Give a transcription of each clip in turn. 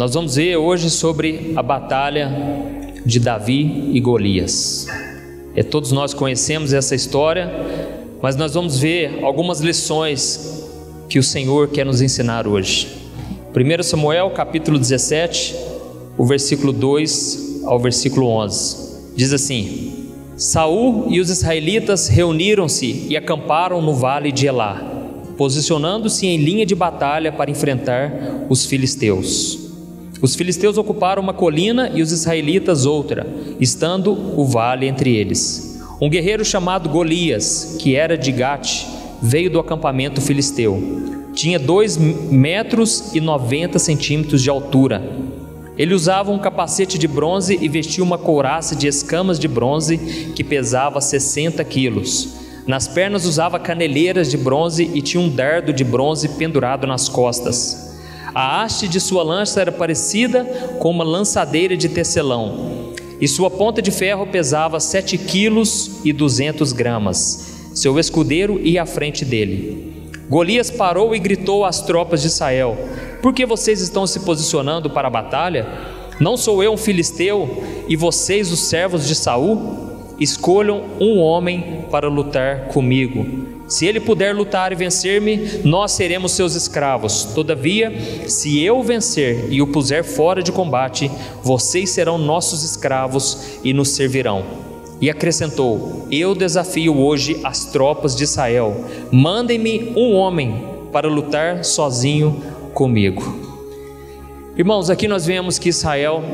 Nós vamos ver hoje sobre a batalha de Davi e Golias. É, todos nós conhecemos essa história, mas nós vamos ver algumas lições que o Senhor quer nos ensinar hoje. 1 Samuel capítulo 17, o versículo 2 ao versículo 11. Diz assim: Saul e os israelitas reuniram-se e acamparam no vale de Elá, posicionando-se em linha de batalha para enfrentar os filisteus. Os filisteus ocuparam uma colina e os israelitas outra, estando o vale entre eles. Um guerreiro chamado Golias, que era de Gate, veio do acampamento filisteu. Tinha dois metros e noventa centímetros de altura. Ele usava um capacete de bronze e vestia uma couraça de escamas de bronze que pesava 60 quilos. Nas pernas usava caneleiras de bronze e tinha um dardo de bronze pendurado nas costas. A haste de sua lança era parecida com uma lançadeira de tecelão, e sua ponta de ferro pesava sete quilos e duzentos gramas. Seu escudeiro ia à frente dele. Golias parou e gritou às tropas de Israel: Por que vocês estão se posicionando para a batalha? Não sou eu um filisteu e vocês os servos de Saul? Escolham um homem para lutar comigo. Se ele puder lutar e vencer-me, nós seremos seus escravos. Todavia, se eu vencer e o puser fora de combate, vocês serão nossos escravos e nos servirão. E acrescentou: Eu desafio hoje as tropas de Israel. Mandem-me um homem para lutar sozinho comigo. Irmãos, aqui nós vemos que Israel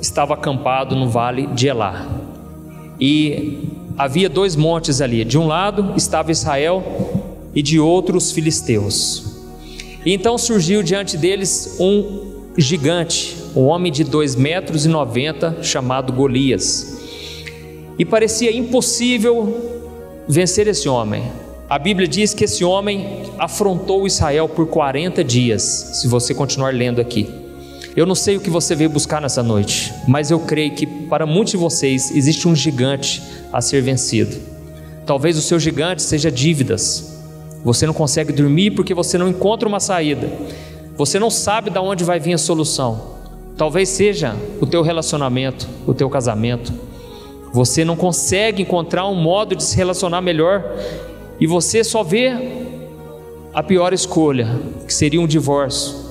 estava acampado no vale de Elá. E havia dois montes ali. De um lado estava Israel e de outro os filisteus. E então surgiu diante deles um gigante, um homem de dois metros e noventa, chamado Golias. E parecia impossível vencer esse homem. A Bíblia diz que esse homem afrontou Israel por 40 dias, se você continuar lendo aqui. Eu não sei o que você veio buscar nessa noite, mas eu creio que para muitos de vocês existe um gigante a ser vencido. Talvez o seu gigante seja dívidas. Você não consegue dormir porque você não encontra uma saída. Você não sabe de onde vai vir a solução. Talvez seja o teu relacionamento, o teu casamento. Você não consegue encontrar um modo de se relacionar melhor e você só vê a pior escolha, que seria um divórcio.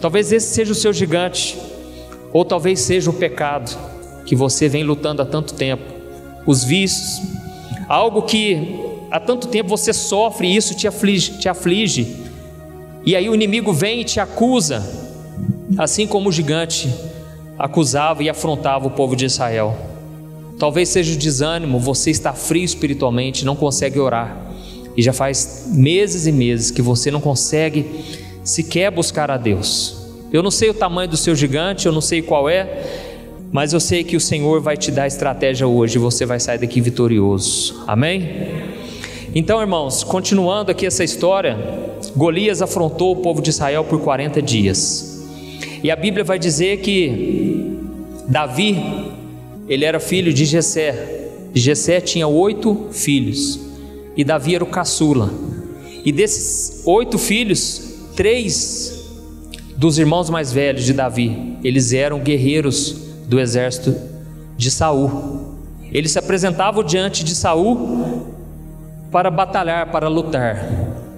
Talvez esse seja o seu gigante, ou talvez seja o pecado que você vem lutando há tanto tempo, os vícios, algo que há tanto tempo você sofre e isso te aflige, te aflige. E aí o inimigo vem e te acusa, assim como o gigante acusava e afrontava o povo de Israel. Talvez seja o desânimo, você está frio espiritualmente, não consegue orar. E já faz meses e meses que você não consegue se quer buscar a Deus. Eu não sei o tamanho do seu gigante, eu não sei qual é, mas eu sei que o Senhor vai te dar estratégia hoje e você vai sair daqui vitorioso. Amém? Então, irmãos, continuando aqui essa história, Golias afrontou o povo de Israel por 40 dias. E a Bíblia vai dizer que Davi, ele era filho de Jessé. Jessé tinha oito filhos e Davi era o caçula. E desses oito filhos, três dos irmãos mais velhos de Davi, eles eram guerreiros do exército de Saul. Eles se apresentavam diante de Saul para batalhar, para lutar.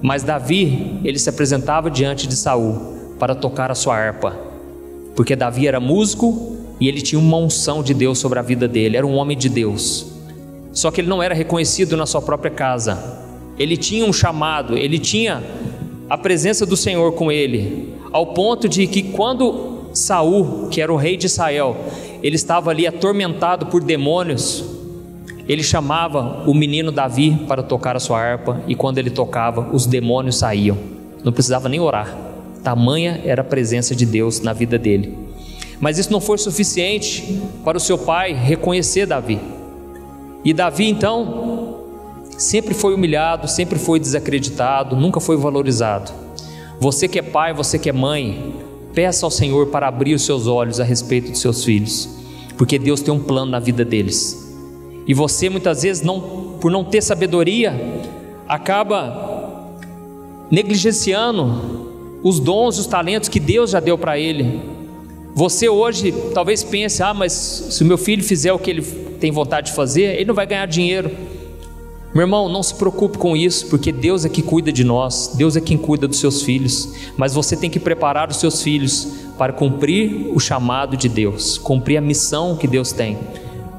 Mas Davi, ele se apresentava diante de Saul para tocar a sua harpa. Porque Davi era músico e ele tinha uma unção de Deus sobre a vida dele, era um homem de Deus. Só que ele não era reconhecido na sua própria casa. Ele tinha um chamado, ele tinha a presença do Senhor com ele, ao ponto de que quando Saul, que era o rei de Israel, ele estava ali atormentado por demônios, ele chamava o menino Davi para tocar a sua harpa e quando ele tocava, os demônios saíam. Não precisava nem orar. Tamanha era a presença de Deus na vida dele. Mas isso não foi suficiente para o seu pai reconhecer Davi. E Davi então sempre foi humilhado, sempre foi desacreditado, nunca foi valorizado. Você que é pai, você que é mãe, peça ao Senhor para abrir os seus olhos a respeito dos seus filhos, porque Deus tem um plano na vida deles. E você muitas vezes não, por não ter sabedoria, acaba negligenciando os dons, os talentos que Deus já deu para ele. Você hoje talvez pense: ah, mas se o meu filho fizer o que ele tem vontade de fazer, ele não vai ganhar dinheiro. Meu irmão, não se preocupe com isso, porque Deus é que cuida de nós, Deus é quem cuida dos seus filhos, mas você tem que preparar os seus filhos para cumprir o chamado de Deus, cumprir a missão que Deus tem.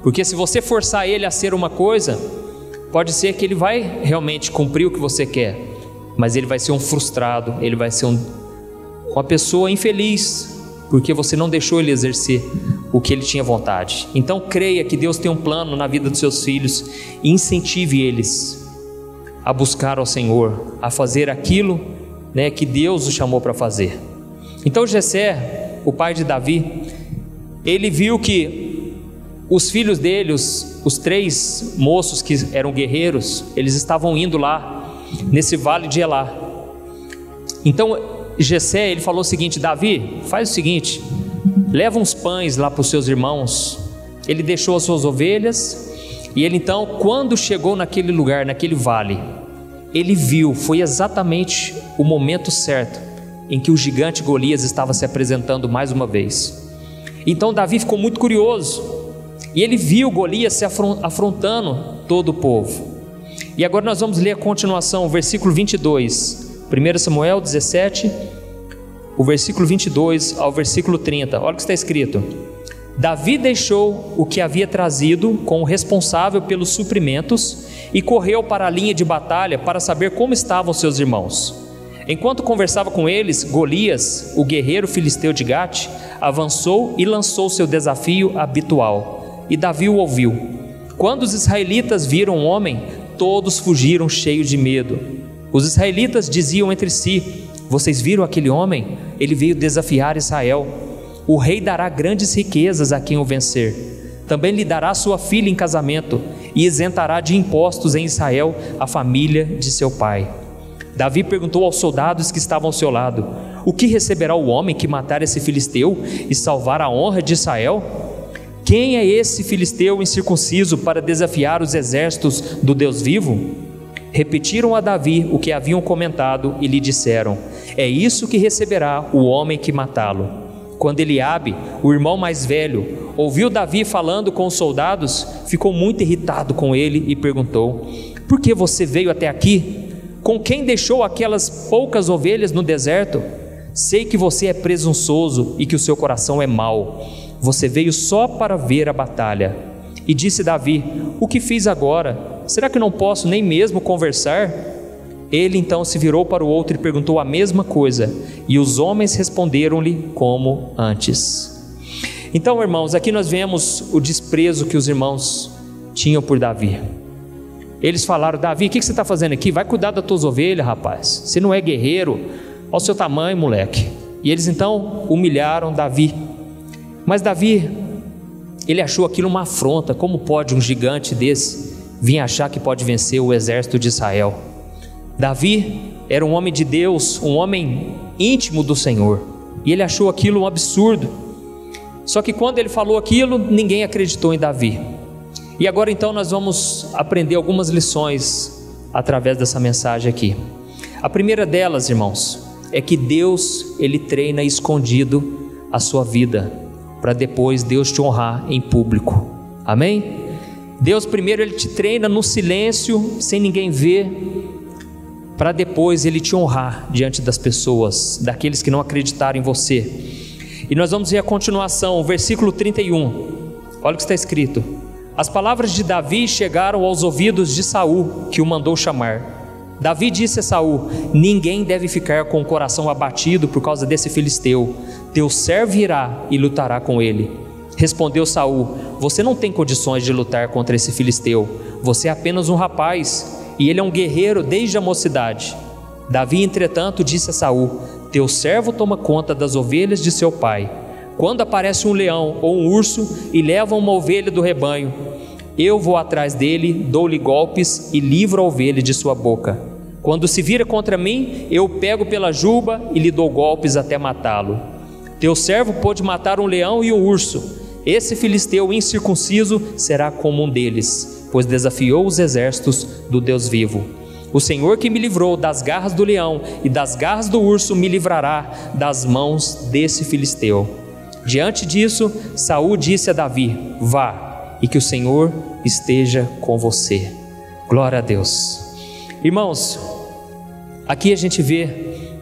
Porque se você forçar ele a ser uma coisa, pode ser que ele vai realmente cumprir o que você quer, mas ele vai ser um frustrado, ele vai ser um, uma pessoa infeliz, porque você não deixou ele exercer o que ele tinha vontade. Então creia que Deus tem um plano na vida dos seus filhos e incentive eles a buscar ao Senhor, a fazer aquilo né, que Deus os chamou para fazer. Então Jessé, o pai de Davi, ele viu que os filhos dele, os, os três moços que eram guerreiros, eles estavam indo lá nesse vale de Elá. Então Gessé, ele falou o seguinte: Davi, faz o seguinte, leva uns pães lá para os seus irmãos. Ele deixou as suas ovelhas e ele então, quando chegou naquele lugar, naquele vale, ele viu, foi exatamente o momento certo em que o gigante Golias estava se apresentando mais uma vez. Então Davi ficou muito curioso e ele viu Golias se afrontando todo o povo. E agora nós vamos ler a continuação, o versículo 22. 1 Samuel 17, o versículo 22 ao versículo 30. Olha o que está escrito: Davi deixou o que havia trazido com o responsável pelos suprimentos e correu para a linha de batalha para saber como estavam seus irmãos. Enquanto conversava com eles, Golias, o guerreiro filisteu de Gate, avançou e lançou seu desafio habitual. E Davi o ouviu. Quando os israelitas viram o homem, todos fugiram cheios de medo. Os israelitas diziam entre si: Vocês viram aquele homem? Ele veio desafiar Israel. O rei dará grandes riquezas a quem o vencer. Também lhe dará sua filha em casamento e isentará de impostos em Israel a família de seu pai. Davi perguntou aos soldados que estavam ao seu lado: O que receberá o homem que matar esse filisteu e salvar a honra de Israel? Quem é esse filisteu incircunciso para desafiar os exércitos do Deus vivo? Repetiram a Davi o que haviam comentado e lhe disseram: É isso que receberá o homem que matá-lo. Quando Eliabe, o irmão mais velho, ouviu Davi falando com os soldados, ficou muito irritado com ele e perguntou: Por que você veio até aqui? Com quem deixou aquelas poucas ovelhas no deserto? Sei que você é presunçoso e que o seu coração é mau. Você veio só para ver a batalha. E disse Davi: O que fiz agora? Será que não posso nem mesmo conversar? Ele então se virou para o outro e perguntou a mesma coisa, e os homens responderam-lhe como antes. Então, irmãos, aqui nós vemos o desprezo que os irmãos tinham por Davi. Eles falaram: Davi, o que você está fazendo aqui? Vai cuidar das tuas ovelhas, rapaz. Você não é guerreiro. Olha o seu tamanho, moleque. E eles então humilharam Davi. Mas Davi, ele achou aquilo uma afronta. Como pode um gigante desse vinha achar que pode vencer o exército de Israel. Davi era um homem de Deus, um homem íntimo do Senhor, e ele achou aquilo um absurdo. Só que quando ele falou aquilo, ninguém acreditou em Davi. E agora então nós vamos aprender algumas lições através dessa mensagem aqui. A primeira delas, irmãos, é que Deus, ele treina escondido a sua vida para depois Deus te honrar em público. Amém? Deus primeiro ele te treina no silêncio, sem ninguém ver, para depois ele te honrar diante das pessoas, daqueles que não acreditaram em você. E nós vamos ver a continuação, o versículo 31. Olha o que está escrito: As palavras de Davi chegaram aos ouvidos de Saul, que o mandou chamar. Davi disse a Saul: Ninguém deve ficar com o coração abatido por causa desse filisteu. Teu servo irá e lutará com ele. Respondeu Saul: Você não tem condições de lutar contra esse filisteu. Você é apenas um rapaz, e ele é um guerreiro desde a mocidade. Davi, entretanto, disse a Saul: Teu servo toma conta das ovelhas de seu pai. Quando aparece um leão ou um urso e leva uma ovelha do rebanho, eu vou atrás dele, dou-lhe golpes e livro a ovelha de sua boca. Quando se vira contra mim, eu pego pela juba e lhe dou golpes até matá-lo. Teu servo pôde matar um leão e um urso, esse filisteu incircunciso será como um deles, pois desafiou os exércitos do Deus vivo. O Senhor que me livrou das garras do leão e das garras do urso me livrará das mãos desse filisteu. Diante disso, Saul disse a Davi: Vá, e que o Senhor esteja com você. Glória a Deus. Irmãos, aqui a gente vê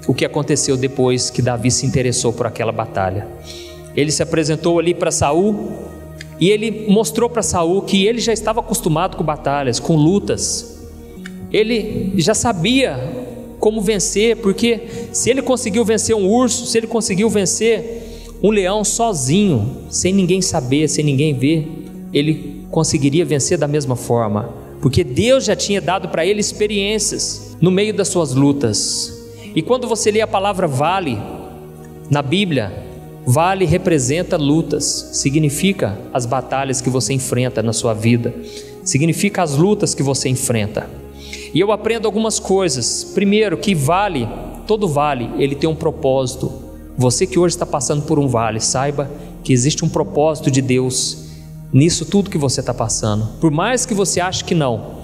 o que aconteceu depois que Davi se interessou por aquela batalha. Ele se apresentou ali para Saul e ele mostrou para Saul que ele já estava acostumado com batalhas, com lutas. Ele já sabia como vencer, porque se ele conseguiu vencer um urso, se ele conseguiu vencer um leão sozinho, sem ninguém saber, sem ninguém ver, ele conseguiria vencer da mesma forma, porque Deus já tinha dado para ele experiências no meio das suas lutas. E quando você lê a palavra vale na Bíblia, vale representa lutas, significa as batalhas que você enfrenta na sua vida, significa as lutas que você enfrenta. E eu aprendo algumas coisas. Primeiro, que vale, todo vale, ele tem um propósito. Você que hoje está passando por um vale, saiba que existe um propósito de Deus nisso tudo que você está passando. Por mais que você ache que não.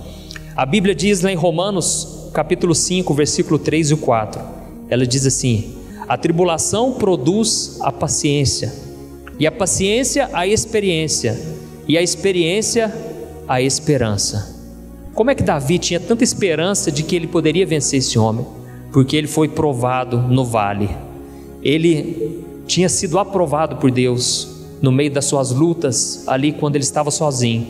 A Bíblia diz lá em Romanos, capítulo 5, versículo 3 e 4. Ela diz assim: A tribulação produz a paciência, e a paciência a experiência, e a experiência a esperança. Como é que Davi tinha tanta esperança de que ele poderia vencer esse homem? Porque ele foi provado no vale. Ele tinha sido aprovado por Deus no meio das suas lutas, ali quando ele estava sozinho.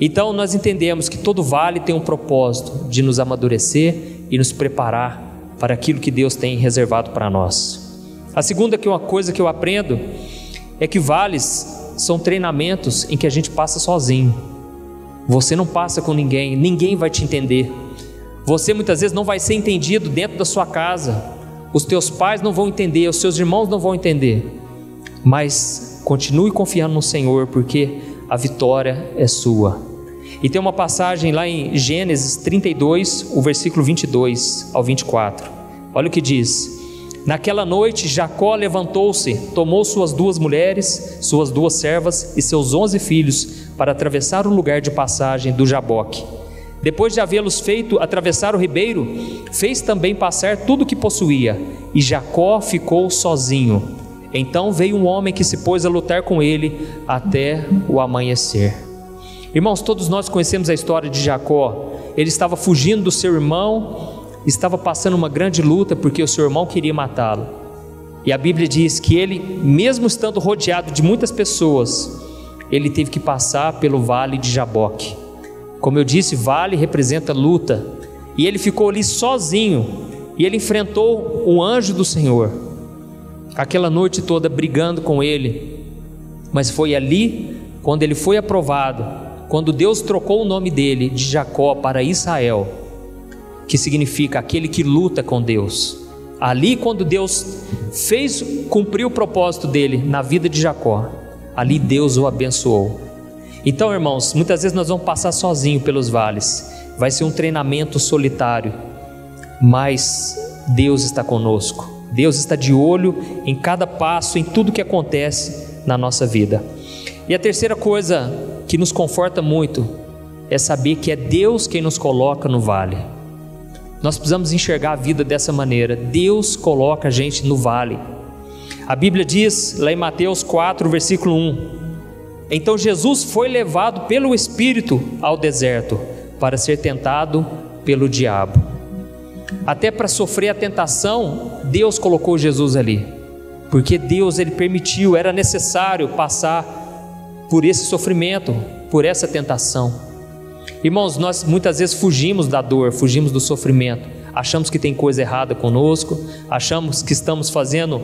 Então nós entendemos que todo vale tem um propósito de nos amadurecer e nos preparar para aquilo que Deus tem reservado para nós. A segunda que uma coisa que eu aprendo é que vales são treinamentos em que a gente passa sozinho. Você não passa com ninguém, ninguém vai te entender. Você muitas vezes não vai ser entendido dentro da sua casa. Os teus pais não vão entender, os seus irmãos não vão entender. Mas continue confiando no Senhor, porque a vitória é sua. E tem uma passagem lá em Gênesis 32, o versículo 22 ao 24. Olha o que diz: Naquela noite, Jacó levantou-se, tomou suas duas mulheres, suas duas servas e seus onze filhos para atravessar o lugar de passagem do Jaboque. Depois de havê-los feito atravessar o ribeiro, fez também passar tudo o que possuía, e Jacó ficou sozinho. Então veio um homem que se pôs a lutar com ele até o amanhecer. Irmãos, todos nós conhecemos a história de Jacó. Ele estava fugindo do seu irmão estava passando uma grande luta porque o seu irmão queria matá-lo. E a Bíblia diz que ele, mesmo estando rodeado de muitas pessoas, ele teve que passar pelo vale de Jaboque. Como eu disse, vale representa luta. E ele ficou ali sozinho. E ele enfrentou o anjo do Senhor. Aquela noite toda brigando com ele. Mas foi ali, quando ele foi aprovado, quando Deus trocou o nome dele de Jacó para Israel que significa aquele que luta com Deus. Ali, quando Deus fez cumprir o propósito dele na vida de Jacó, ali Deus o abençoou. Então, irmãos, muitas vezes nós vamos passar sozinho pelos vales, vai ser um treinamento solitário, mas Deus está conosco. Deus está de olho em cada passo, em tudo que acontece na nossa vida. E a terceira coisa que nos conforta muito é saber que é Deus quem nos coloca no vale. Nós precisamos enxergar a vida dessa maneira. Deus coloca a gente no vale. A Bíblia diz lá em Mateus 4, versículo 1: Então Jesus foi levado pelo Espírito ao deserto para ser tentado pelo diabo. Até para sofrer a tentação, Deus colocou Jesus ali. Porque Deus ele permitiu, era necessário passar por esse sofrimento, por essa tentação. Irmãos, nós muitas vezes fugimos da dor, fugimos do sofrimento, achamos que tem coisa errada conosco, achamos que estamos fazendo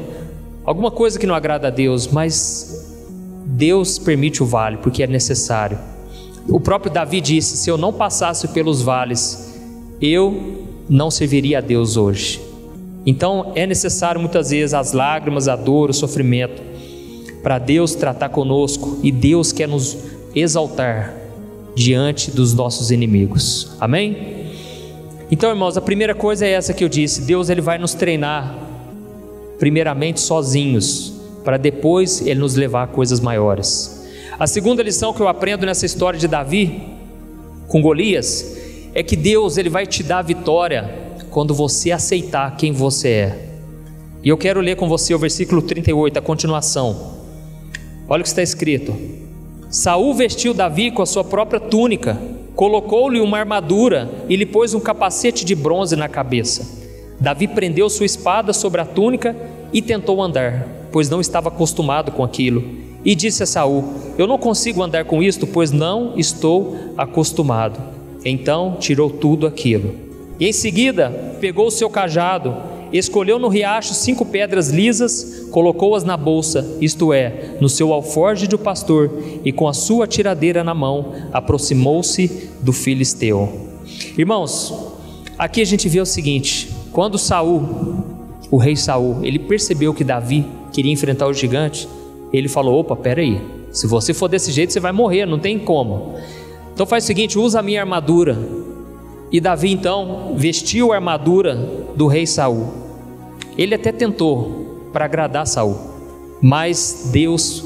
alguma coisa que não agrada a Deus, mas Deus permite o vale porque é necessário. O próprio Davi disse: Se eu não passasse pelos vales, eu não serviria a Deus hoje. Então é necessário muitas vezes as lágrimas, a dor, o sofrimento, para Deus tratar conosco e Deus quer nos exaltar diante dos nossos inimigos. Amém? Então, irmãos, a primeira coisa é essa que eu disse: Deus ele vai nos treinar primeiramente sozinhos, para depois ele nos levar a coisas maiores. A segunda lição que eu aprendo nessa história de Davi com Golias é que Deus ele vai te dar vitória quando você aceitar quem você é. E eu quero ler com você o versículo 38, a continuação. Olha o que está escrito: Saul vestiu Davi com a sua própria túnica, colocou-lhe uma armadura e lhe pôs um capacete de bronze na cabeça. Davi prendeu sua espada sobre a túnica e tentou andar, pois não estava acostumado com aquilo. E disse a Saul: Eu não consigo andar com isto, pois não estou acostumado. Então tirou tudo aquilo. E em seguida pegou o seu cajado, escolheu no riacho cinco pedras lisas, colocou-as na bolsa, isto é, no seu alforje de pastor, e com a sua tiradeira na mão, aproximou-se do filisteu. Irmãos, aqui a gente vê o seguinte: quando Saul, o rei Saul, ele percebeu que Davi queria enfrentar o gigante, ele falou: opa, peraí, se você for desse jeito, você vai morrer, não tem como. Então faz o seguinte: usa a minha armadura. E Davi então vestiu a armadura do rei Saul. Ele até tentou para agradar Saul, mas Deus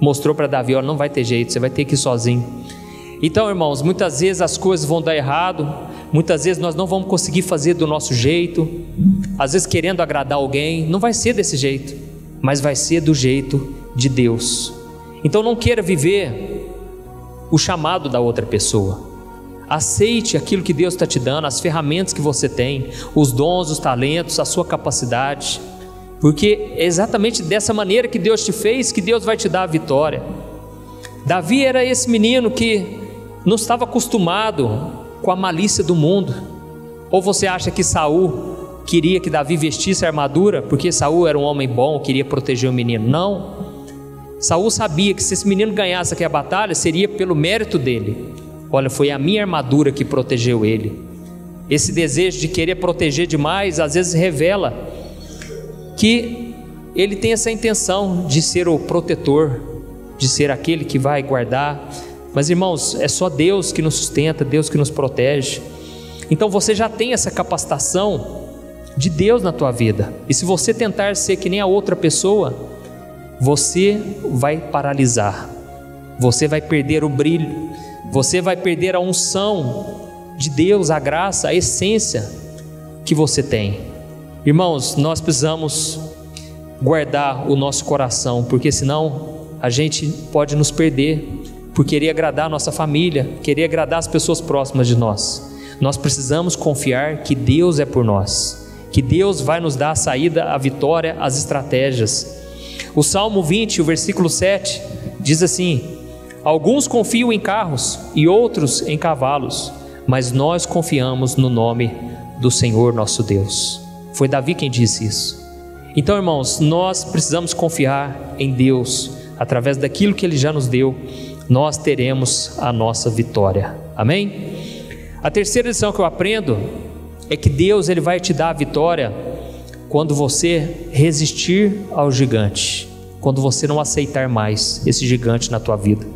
mostrou para Davi: ó, não vai ter jeito, você vai ter que ir sozinho. Então, irmãos, muitas vezes as coisas vão dar errado, Muitas vezes nós não vamos conseguir fazer do nosso jeito, às vezes querendo agradar alguém, não vai ser desse jeito, mas vai ser do jeito de Deus. Então não queira viver o chamado da outra pessoa. Aceite aquilo que Deus está te dando, as ferramentas que você tem, os dons, os talentos, a sua capacidade, porque é exatamente dessa maneira que Deus te fez que Deus vai te dar a vitória. Davi era esse menino que não estava acostumado com a malícia do mundo? Ou você acha que Saul queria que Davi vestisse a armadura porque Saul era um homem bom, queria proteger o menino? Não. Saul sabia que se esse menino ganhasse aqui a batalha, seria pelo mérito dele. Olha, foi a minha armadura que protegeu ele. Esse desejo de querer proteger demais, às vezes revela que ele tem essa intenção de ser o protetor, de ser aquele que vai guardar, mas irmãos, é só Deus que nos sustenta, Deus que nos protege. Então você já tem essa capacitação de Deus na tua vida. E se você tentar ser que nem a outra pessoa, você vai paralisar. Você vai perder o brilho. Você vai perder a unção de Deus, a graça, a essência que você tem. Irmãos, nós precisamos guardar o nosso coração, porque senão a gente pode nos perder por querer agradar a nossa família, querer agradar as pessoas próximas de nós. Nós precisamos confiar que Deus é por nós, que Deus vai nos dar a saída, a vitória, as estratégias. O Salmo 20, o versículo 7, diz assim: Alguns confiam em carros e outros em cavalos, mas nós confiamos no nome do Senhor nosso Deus. Foi Davi quem disse isso. Então, irmãos, nós precisamos confiar em Deus através daquilo que Ele já nos deu nós teremos a nossa vitória. Amém? A terceira lição que eu aprendo é que Deus ele vai te dar a vitória quando você resistir ao gigante, quando você não aceitar mais esse gigante na tua vida.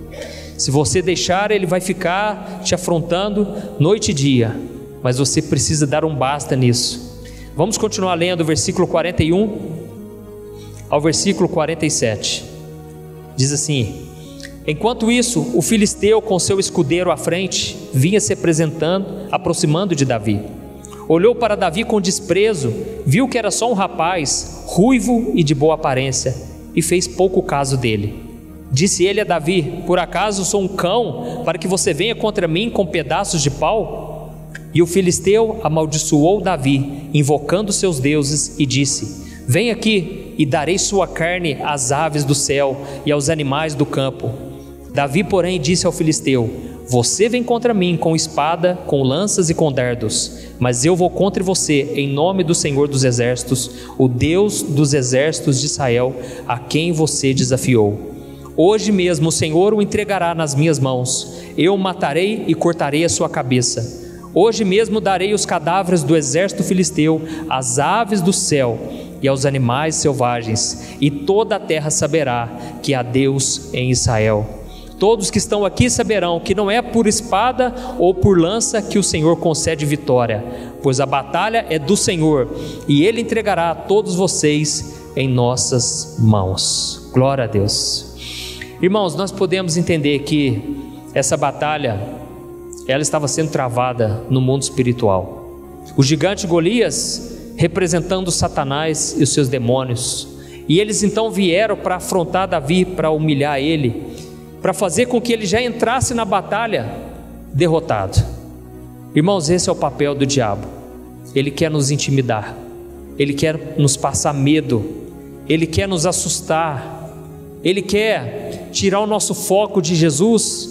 Se você deixar, ele vai ficar te afrontando noite e dia, mas você precisa dar um basta nisso. Vamos continuar lendo o versículo 41 ao versículo 47. Diz assim: Enquanto isso, o filisteu, com seu escudeiro à frente, vinha se apresentando, aproximando de Davi. Olhou para Davi com desprezo, viu que era só um rapaz, ruivo e de boa aparência, e fez pouco caso dele. Disse ele a Davi: Por acaso sou um cão para que você venha contra mim com pedaços de pau? E o filisteu amaldiçoou Davi, invocando seus deuses, e disse: Vem aqui e darei sua carne às aves do céu e aos animais do campo. Davi, porém, disse ao filisteu: Você vem contra mim com espada, com lanças e com dardos, mas eu vou contra você em nome do Senhor dos Exércitos, o Deus dos exércitos de Israel, a quem você desafiou. Hoje mesmo o Senhor o entregará nas minhas mãos. Eu o matarei e cortarei a sua cabeça. Hoje mesmo darei os cadáveres do exército filisteu às aves do céu e aos animais selvagens, e toda a terra saberá que há Deus em Israel. Todos que estão aqui saberão que não é por espada ou por lança que o Senhor concede vitória, pois a batalha é do Senhor e Ele entregará a todos vocês em nossas mãos. Glória a Deus. Irmãos, nós podemos entender que essa batalha ela estava sendo travada no mundo espiritual. O gigante Golias, representando Satanás e os seus demônios, E eles então vieram para afrontar Davi, para humilhar ele, para fazer com que ele já entrasse na batalha derrotado. Irmãos, esse é o papel do diabo. Ele quer nos intimidar, ele quer nos passar medo, ele quer nos assustar, ele quer tirar o nosso foco de Jesus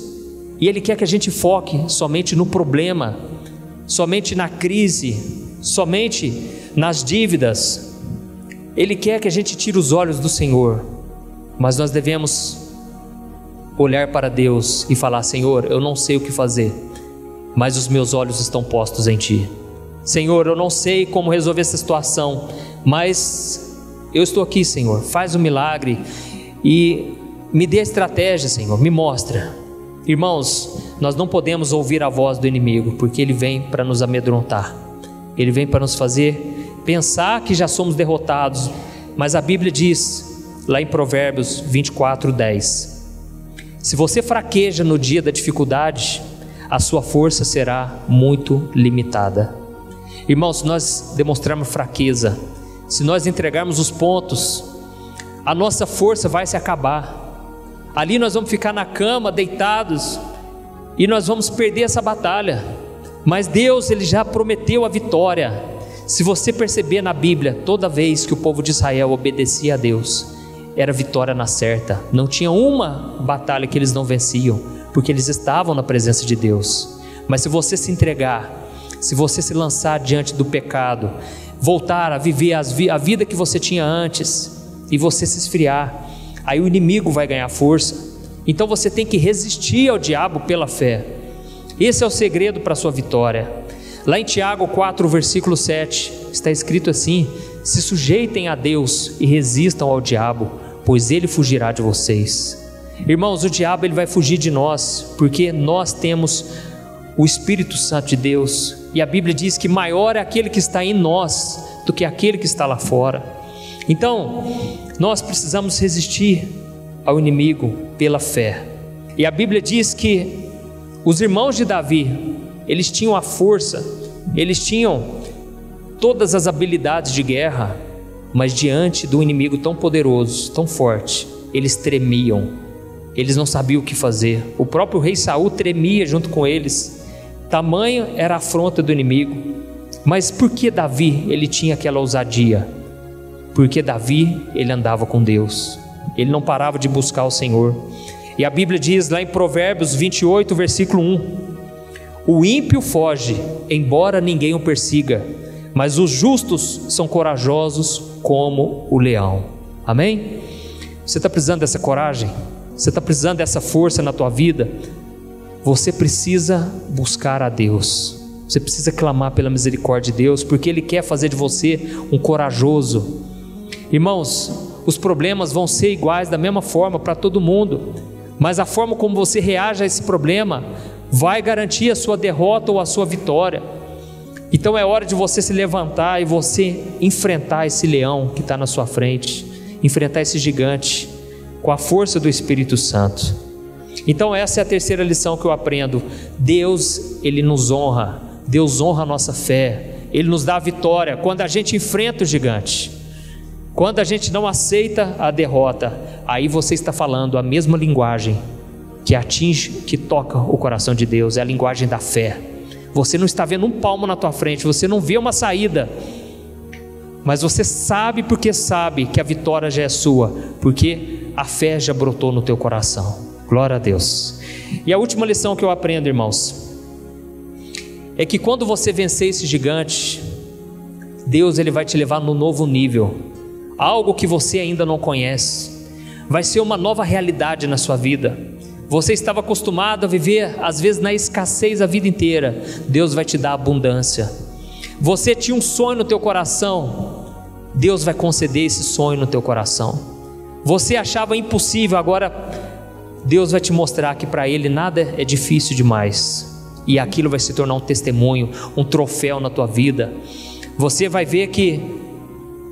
e ele quer que a gente foque somente no problema, somente na crise, somente nas dívidas, ele quer que a gente tire os olhos do Senhor, mas nós devemos olhar para Deus e falar: Senhor, eu não sei o que fazer, mas os meus olhos estão postos em Ti. Senhor, eu não sei como resolver essa situação, mas eu estou aqui, Senhor. Faz um milagre e me dê estratégia, Senhor, me mostra. Irmãos, nós não podemos ouvir a voz do inimigo, porque ele vem para nos amedrontar, ele vem para nos fazer pensar que já somos derrotados, mas a Bíblia diz, lá em Provérbios 24, 10: Se você fraqueja no dia da dificuldade, a sua força será muito limitada. Irmãos, se nós demonstrarmos fraqueza, se nós entregarmos os pontos, a nossa força vai se acabar. Ali nós vamos ficar na cama, deitados, e nós vamos perder essa batalha. Mas Deus, ele já prometeu a vitória. Se você perceber na Bíblia, toda vez que o povo de Israel obedecia a Deus, era vitória na certa. Não tinha uma batalha que eles não venciam, porque eles estavam na presença de Deus. Mas se você se entregar, se você se lançar diante do pecado, voltar a viver a vida que você tinha antes e você se esfriar, aí o inimigo vai ganhar força. Então você tem que resistir ao diabo pela fé. Esse é o segredo para a sua vitória. Lá em Tiago 4, versículo 7, está escrito assim: Se sujeitem a Deus e resistam ao diabo, pois ele fugirá de vocês. Irmãos, o diabo ele vai fugir de nós, porque nós temos o Espírito Santo de Deus, e a Bíblia diz que maior é aquele que está em nós do que aquele que está lá fora. Então, nós precisamos resistir ao inimigo pela fé. E a Bíblia diz que os irmãos de Davi, eles tinham a força, eles tinham todas as habilidades de guerra, mas diante do inimigo tão poderoso, tão forte, eles tremiam. Eles não sabiam o que fazer. O próprio rei Saul tremia junto com eles. Tamanha era a afronta do inimigo. Mas por que Davi ele tinha aquela ousadia? Porque Davi ele andava com Deus. Ele não parava de buscar o Senhor. E a Bíblia diz lá em Provérbios 28, versículo 1: o ímpio foge, embora ninguém o persiga, mas os justos são corajosos como o leão. Amém? Você está precisando dessa coragem? Você está precisando dessa força na tua vida? Você precisa buscar a Deus. Você precisa clamar pela misericórdia de Deus, porque Ele quer fazer de você um corajoso. Irmãos, os problemas vão ser iguais da mesma forma para todo mundo, mas a forma como você reage a esse problema vai garantir a sua derrota ou a sua vitória. Então é hora de você se levantar e você enfrentar esse leão que está na sua frente, enfrentar esse gigante com a força do Espírito Santo. Então essa é a terceira lição que eu aprendo. Deus, ele nos honra. Deus honra a nossa fé. Ele nos dá a vitória quando a gente enfrenta o gigante. Quando a gente não aceita a derrota, aí você está falando a mesma linguagem que atinge, que toca o coração de Deus, é a linguagem da fé. Você não está vendo um palmo na tua frente, você não vê uma saída, mas você sabe porque sabe que a vitória já é sua, porque a fé já brotou no teu coração. Glória a Deus. E a última lição que eu aprendo, irmãos, é que quando você vencer esse gigante, Deus ele vai te levar no novo nível, algo que você ainda não conhece. Vai ser uma nova realidade na sua vida. Você estava acostumado a viver, às vezes, na escassez a vida inteira. Deus vai te dar abundância. Você tinha um sonho no teu coração. Deus vai conceder esse sonho no teu coração. Você achava impossível, agora Deus vai te mostrar que para Ele nada é difícil demais. E aquilo vai se tornar um testemunho, um troféu na tua vida. Você vai ver que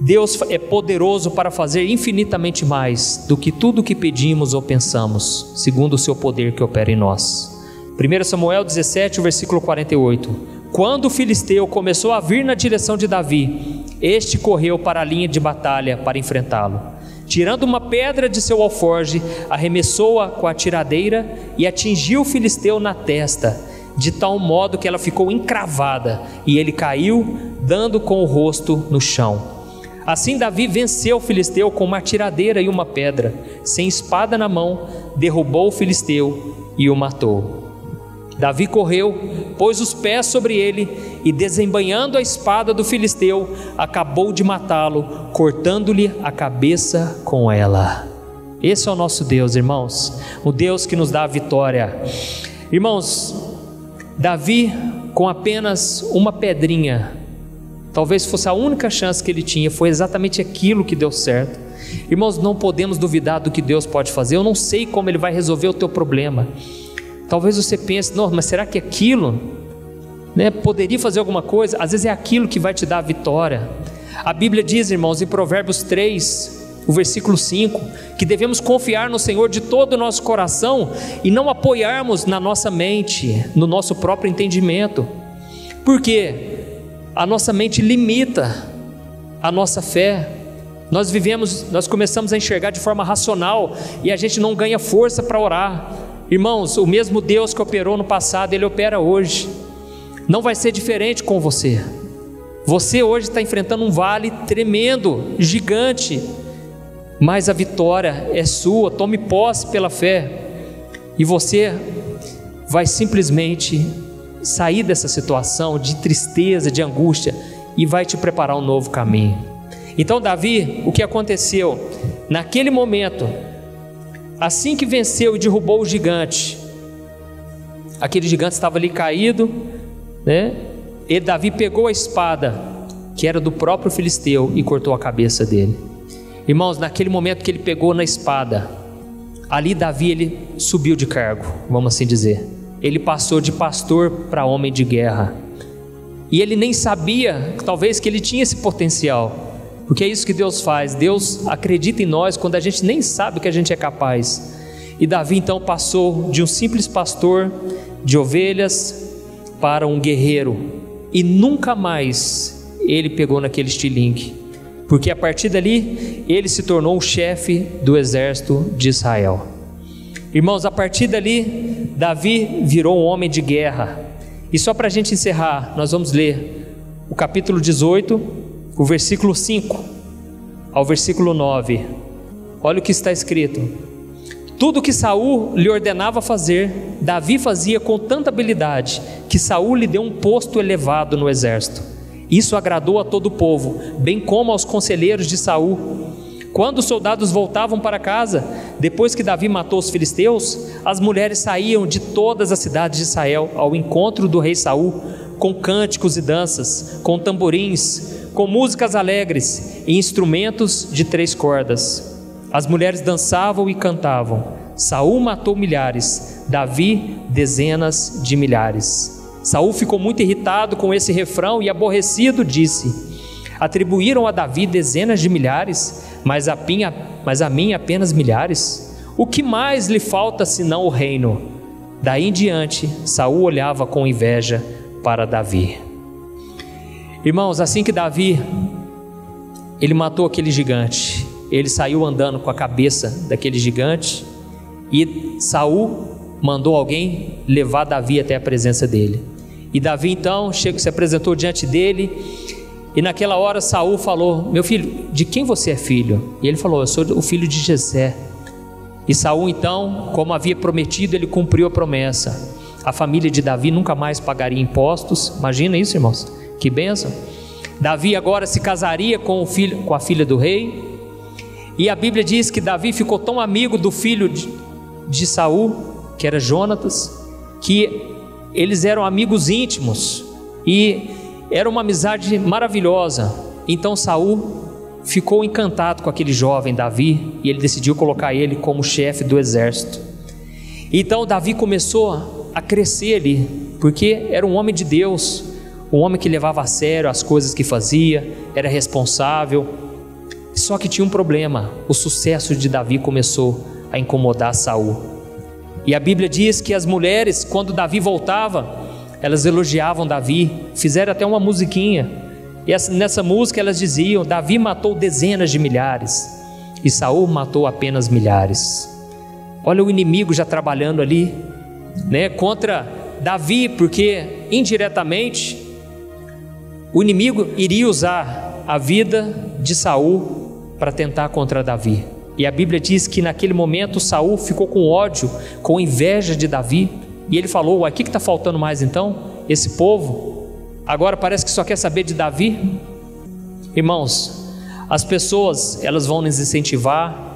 Deus é poderoso para fazer infinitamente mais do que tudo o que pedimos ou pensamos, segundo o seu poder que opera em nós. 1 Samuel 17, versículo 48. Quando o filisteu começou a vir na direção de Davi, este correu para a linha de batalha para enfrentá-lo. Tirando uma pedra de seu alforge, arremessou-a com a tiradeira e atingiu o filisteu na testa, de tal modo que ela ficou encravada, e ele caiu, dando com o rosto no chão. Assim Davi venceu o filisteu com uma tiradeira e uma pedra, sem espada na mão, derrubou o filisteu e o matou. Davi correu, pôs os pés sobre ele e, desembanhando a espada do filisteu, acabou de matá-lo, cortando-lhe a cabeça com ela. Esse é o nosso Deus, irmãos, o Deus que nos dá a vitória. Irmãos, Davi, com apenas uma pedrinha, talvez fosse a única chance que ele tinha, foi exatamente aquilo que deu certo. Irmãos, não podemos duvidar do que Deus pode fazer. Eu não sei como Ele vai resolver o teu problema. Talvez você pense, não, mas será que aquilo né, poderia fazer alguma coisa? Às vezes é aquilo que vai te dar a vitória. A Bíblia diz, irmãos, em Provérbios 3, o versículo 5, que devemos confiar no Senhor de todo o nosso coração e não apoiarmos na nossa mente, no nosso próprio entendimento. Porque a nossa mente limita a nossa fé. Nós vivemos, nós começamos a enxergar de forma racional e a gente não ganha força para orar. Irmãos, o mesmo Deus que operou no passado, Ele opera hoje. Não vai ser diferente com você. Você hoje está enfrentando um vale tremendo, gigante, mas a vitória é sua. Tome posse pela fé, e você vai simplesmente sair dessa situação de tristeza, de angústia, e vai te preparar um novo caminho. Então, Davi, o que aconteceu? Naquele momento, Assim que venceu e derrubou o gigante, aquele gigante estava ali caído, né? E Davi pegou a espada, que era do próprio filisteu, e cortou a cabeça dele. Irmãos, naquele momento que ele pegou na espada, ali Davi ele subiu de cargo, vamos assim dizer. Ele passou de pastor para homem de guerra. E ele nem sabia, talvez, que ele tinha esse potencial. Porque é isso que Deus faz. Deus acredita em nós quando a gente nem sabe que a gente é capaz. E Davi então passou de um simples pastor de ovelhas para um guerreiro. E nunca mais ele pegou naquele estilingue. Porque a partir dali ele se tornou o chefe do exército de Israel. Irmãos, a partir dali, Davi virou um homem de guerra. E só para a gente encerrar, nós vamos ler o capítulo 18 o versículo 5 ao versículo 9. Olha o que está escrito. Tudo que Saul lhe ordenava fazer, Davi fazia com tanta habilidade que Saul lhe deu um posto elevado no exército. Isso agradou a todo o povo, bem como aos conselheiros de Saul. Quando os soldados voltavam para casa, depois que Davi matou os filisteus, as mulheres saíam de todas as cidades de Israel ao encontro do rei Saul, com cânticos e danças, com tamborins, com músicas alegres e instrumentos de três cordas. As mulheres dançavam e cantavam. Saul matou milhares, Davi dezenas de milhares. Saul ficou muito irritado com esse refrão e aborrecido disse: Atribuíram a Davi dezenas de milhares, mas a, pinha, mas a mim apenas milhares. O que mais lhe falta senão o reino? Daí em diante, Saul olhava com inveja para Davi. Irmãos, assim que Davi ele matou aquele gigante, ele saiu andando com a cabeça daquele gigante e Saul mandou alguém levar Davi até a presença dele. E Davi então chegou, se apresentou diante dele e naquela hora Saul falou: "Meu filho, de quem você é filho?" E ele falou: "Eu sou o filho de Jessé." E Saul então, como havia prometido, ele cumpriu a promessa. A família de Davi nunca mais pagaria impostos. Imagina isso, irmãos. Que benção. Davi agora se casaria com, filho, com a filha do rei. E a Bíblia diz que Davi ficou tão amigo do filho de, de Saul, que era Jonatas, que eles eram amigos íntimos e era uma amizade maravilhosa. Então Saul ficou encantado com aquele jovem Davi e ele decidiu colocar ele como chefe do exército. Então Davi começou a crescer ali, porque era um homem de Deus, um homem que levava a sério as coisas que fazia, era responsável. Só que tinha um problema: o sucesso de Davi começou a incomodar Saul. E a Bíblia diz que as mulheres, quando Davi voltava, elas elogiavam Davi, fizeram até uma musiquinha. E nessa música elas diziam: Davi matou dezenas de milhares. e Saul matou apenas milhares. Olha o inimigo já trabalhando ali, né, contra Davi, porque indiretamente o inimigo iria usar a vida de Saul para tentar contra Davi. E a Bíblia diz que naquele momento Saul ficou com ódio, com inveja de Davi, e ele falou: "O que está faltando mais então? Esse povo agora parece que só quer saber de Davi". Irmãos, as pessoas elas vão nos incentivar,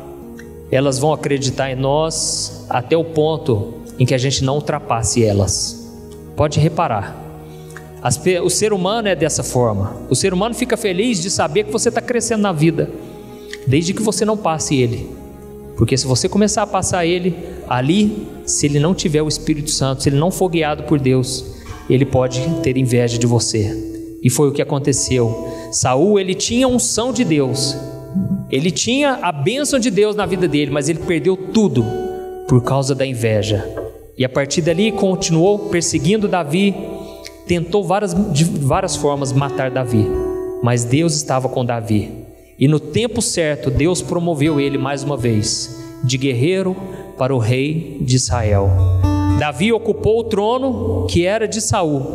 elas vão acreditar em nós até o ponto em que a gente não ultrapasse elas. Pode reparar. As, o ser humano é dessa forma. O ser humano fica feliz de saber que você está crescendo na vida desde que você não passe ele. Porque se você começar a passar ele, ali, se ele não tiver o Espírito Santo, se ele não for guiado por Deus, ele pode ter inveja de você. E foi o que aconteceu. Saul, ele tinha unção de Deus. Ele tinha a bênção de Deus na vida dele, mas ele perdeu tudo por causa da inveja. E a partir dali continuou perseguindo Davi, tentou várias, de várias formas matar Davi, mas Deus estava com Davi. E no tempo certo, Deus promoveu ele mais uma vez, de guerreiro para o rei de Israel. Davi ocupou o trono que era de Saul,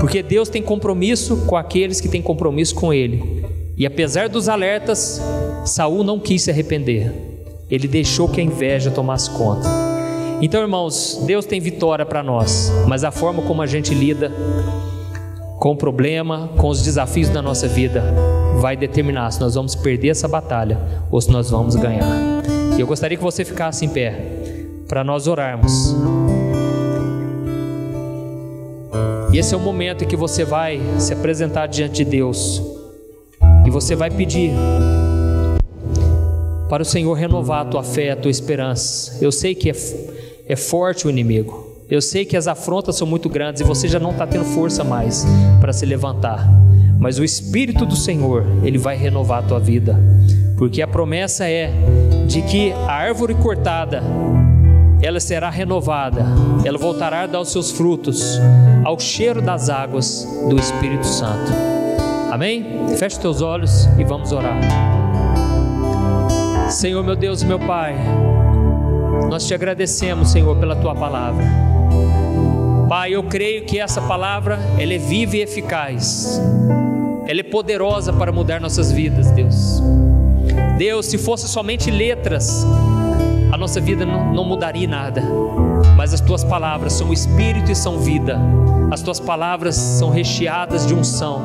porque Deus tem compromisso com aqueles que têm compromisso com ele. E apesar dos alertas, Saul não quis se arrepender. Ele deixou que a inveja tomasse conta. Então, irmãos, Deus tem vitória para nós, mas a forma como a gente lida com o problema, com os desafios da nossa vida, vai determinar se nós vamos perder essa batalha ou se nós vamos ganhar. E eu gostaria que você ficasse em pé para nós orarmos. E esse é o momento em que você vai se apresentar diante de Deus e você vai pedir para o Senhor renovar a tua fé, a tua esperança. Eu sei que é, é forte o inimigo, eu sei que as afrontas são muito grandes e você já não está tendo força mais para se levantar. Mas o Espírito do Senhor, ele vai renovar a tua vida. Porque a promessa é de que a árvore cortada, ela será renovada, ela voltará a dar os seus frutos ao cheiro das águas do Espírito Santo. Amém? Feche teus olhos e vamos orar. Senhor, meu Deus e meu Pai, nós te agradecemos, Senhor, pela tua palavra. Pai, eu creio que essa palavra ela é viva e eficaz. Ela é poderosa para mudar nossas vidas, Deus. Deus, se fosse somente letras, a nossa vida não, não mudaria nada. Mas as tuas palavras são espírito e são vida. As tuas palavras são recheadas de unção.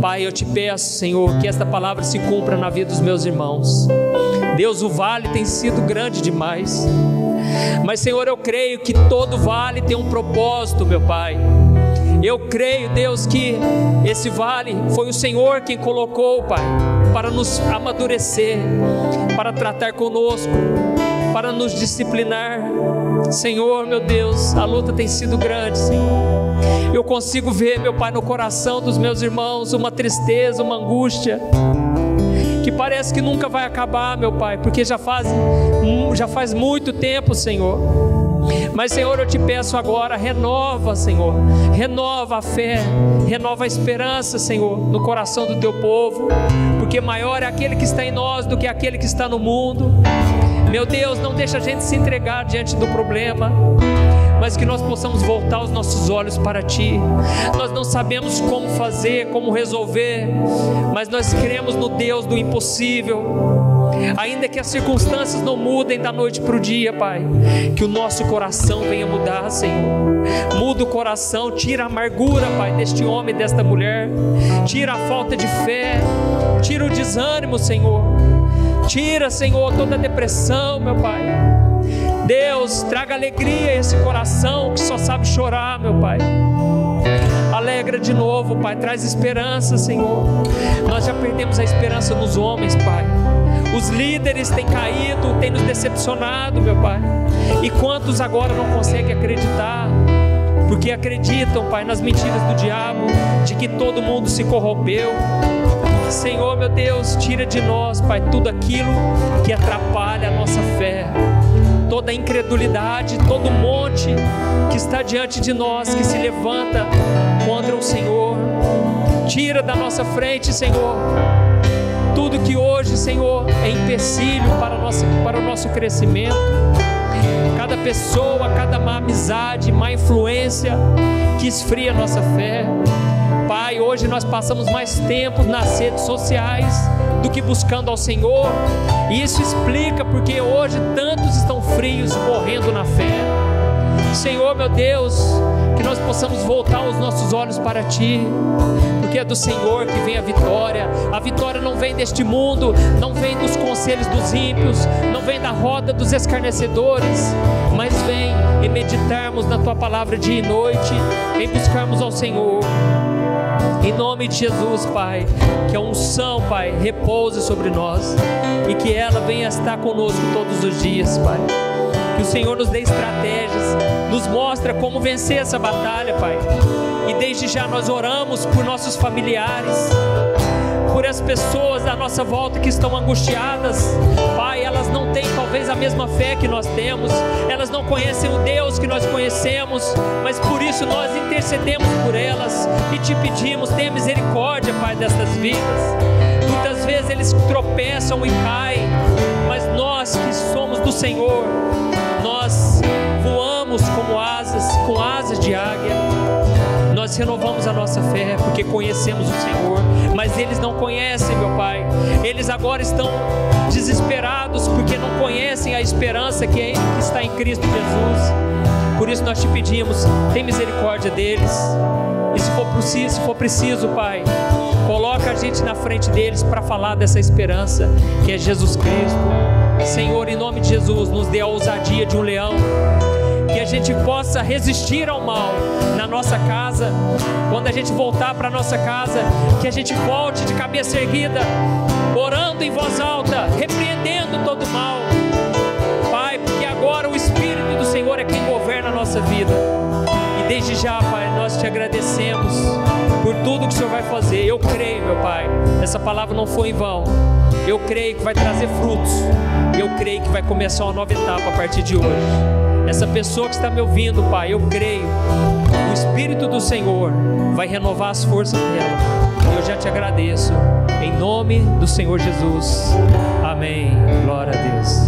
Pai, eu te peço, Senhor, que esta palavra se cumpra na vida dos meus irmãos. Deus, o vale tem sido grande demais. Mas, Senhor, eu creio que todo vale tem um propósito, meu Pai. Eu creio, Deus, que esse vale foi o Senhor quem colocou, Pai, para nos amadurecer, para tratar conosco, para nos disciplinar. Senhor, meu Deus, a luta tem sido grande, Senhor. Eu consigo ver, meu Pai, no coração dos meus irmãos uma tristeza, uma angústia que parece que nunca vai acabar, meu Pai, porque já faz, já faz muito tempo, Senhor. Mas, Senhor, eu te peço agora, renova, Senhor, renova a fé, renova a esperança, Senhor, no coração do teu povo, porque maior é aquele que está em nós do que aquele que está no mundo. Meu Deus, não deixa a gente se entregar diante do problema mas que nós possamos voltar os nossos olhos para Ti. Nós não sabemos como fazer, como resolver, mas nós cremos no Deus do impossível. Ainda que as circunstâncias não mudem da noite para o dia, Pai, que o nosso coração venha mudar, Senhor. Muda o coração, tira a amargura, Pai, deste homem, desta mulher, tira a falta de fé, tira o desânimo, Senhor. Tira, Senhor, toda a depressão, meu Pai. Deus, traga alegria a esse coração que só sabe chorar, meu Pai. Alegra de novo, Pai. Traz esperança, Senhor. Nós já perdemos a esperança nos homens, Pai. Os líderes têm caído, têm nos decepcionado, meu Pai. E quantos agora não conseguem acreditar? Porque acreditam, Pai, nas mentiras do diabo, de que todo mundo se corrompeu. Senhor, meu Deus, tira de nós, Pai, tudo aquilo que atrapalha a nossa fé toda incredulidade, todo monte que está diante de nós, que se levanta contra o Senhor. Tira da nossa frente, Senhor, tudo que hoje, Senhor, é empecilho para, para o nosso crescimento. Cada pessoa, cada má amizade, má influência que esfria nossa fé. Pai, hoje nós passamos mais tempo nas redes sociais do que buscando ao Senhor, e isso explica porque hoje tantos estão frios, morrendo na fé. Senhor, meu Deus, nós possamos voltar os nossos olhos para Ti, porque é do Senhor que vem a vitória. A vitória não vem deste mundo, não vem dos conselhos dos ímpios, não vem da roda dos escarnecedores, mas vem em meditarmos na Tua palavra dia e noite, em buscarmos ao Senhor. Em nome de Jesus, Pai, que a unção, Pai, repouse sobre nós e que ela venha estar conosco todos os dias, Pai. Que o Senhor nos dê estratégias, nos mostra como vencer essa batalha, Pai. E desde já nós oramos por nossos familiares, por as pessoas à nossa volta que estão angustiadas. Pai, elas não têm talvez a mesma fé que nós temos, elas não conhecem o Deus que nós conhecemos, mas por isso nós intercedemos por elas e te pedimos, tenha misericórdia, Pai, destas vidas. Muitas vezes eles tropeçam e caem, mas nós que somos do Senhor, voamos como asas, com asas de águia nós renovamos a nossa fé porque conhecemos o Senhor, mas eles não conhecem, meu Pai. Eles agora estão desesperados porque não conhecem a esperança que, é, que está em Cristo Jesus. Por isso nós te pedimos, tem misericórdia deles. E se for preciso, se for preciso, Pai, coloca a gente na frente deles para falar dessa esperança que é Jesus Cristo. Senhor, em nome de Jesus, nos dê a ousadia de um leão que a gente possa resistir ao mal na nossa casa. Quando a gente voltar para nossa casa, que a gente volte de cabeça erguida, orando em voz alta, repreendendo todo mal. Pai, porque agora o Espírito do Senhor é quem governa a nossa vida. E desde já, Pai, nós te agradecemos por tudo que o Senhor vai fazer. Eu creio, meu Pai, essa palavra não foi em vão. Eu creio que vai trazer frutos. Eu creio que vai começar uma nova etapa a partir de hoje. Essa pessoa que está me ouvindo, Pai, eu creio. O Espírito do Senhor vai renovar as forças dela. Eu já te agradeço. Em nome do Senhor Jesus. Amém. Glória a Deus.